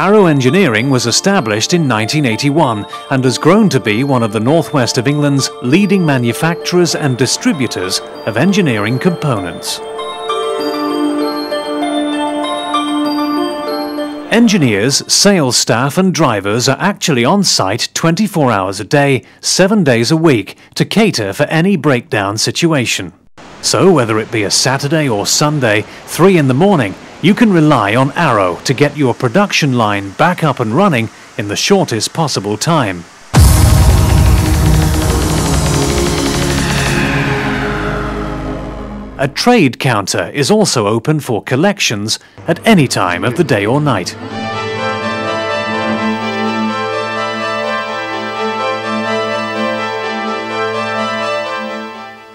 Engineering was established in 1981 and has grown to be one of the northwest of England's leading manufacturers and distributors of engineering components. Engineers, sales staff and drivers are actually on site 24 hours a day, 7 days a week to cater for any breakdown situation. So whether it be a Saturday or Sunday, 3 in the morning, you can rely on Arrow to get your production line back up and running in the shortest possible time. A trade counter is also open for collections at any time of the day or night.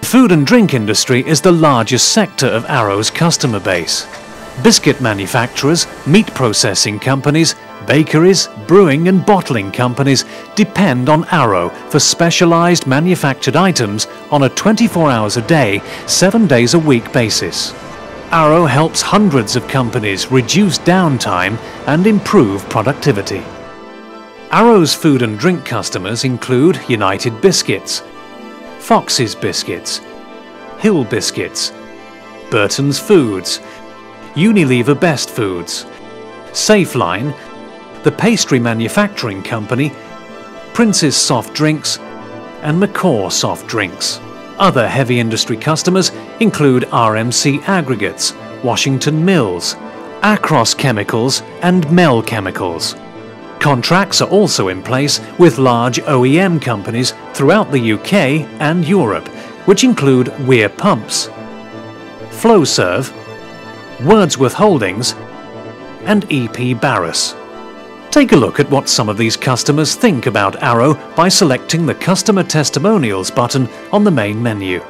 The food and drink industry is the largest sector of Arrow's customer base. Biscuit manufacturers, meat processing companies, bakeries, brewing and bottling companies depend on Arrow for specialised manufactured items on a 24 hours a day, 7 days a week basis. Arrow helps hundreds of companies reduce downtime and improve productivity. Arrow's food and drink customers include United Biscuits, Fox's Biscuits, Hill Biscuits, Burton's Foods, Unilever Best Foods, Safeline, the pastry manufacturing company, Prince's Soft Drinks, and Macaw Soft Drinks. Other heavy industry customers include RMC Aggregates, Washington Mills, Akcros Chemicals, and Mel Chemicals. Contracts are also in place with large OEM companies throughout the UK and Europe, which include Weir Pumps, Flowserve, Wordsworth Holdings and EP Barrus. Take a look at what some of these customers think about Arrow by selecting the Customer Testimonials button on the main menu.